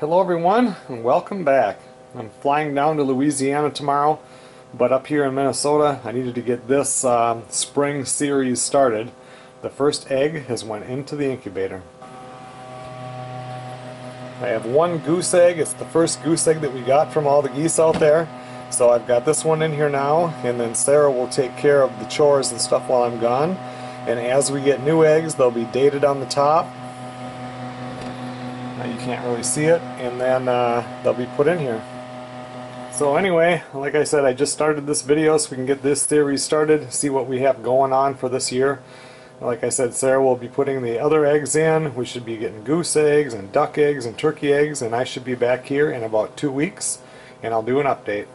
Hello everyone and welcome back. I'm flying down to Louisiana tomorrow but up here in Minnesota I needed to get this um, spring series started. The first egg has went into the incubator. I have one goose egg. It's the first goose egg that we got from all the geese out there. So I've got this one in here now and then Sarah will take care of the chores and stuff while I'm gone. And as we get new eggs they'll be dated on the top you can't really see it and then uh, they'll be put in here. So anyway like I said I just started this video so we can get this series started see what we have going on for this year. Like I said Sarah will be putting the other eggs in. We should be getting goose eggs and duck eggs and turkey eggs and I should be back here in about two weeks and I'll do an update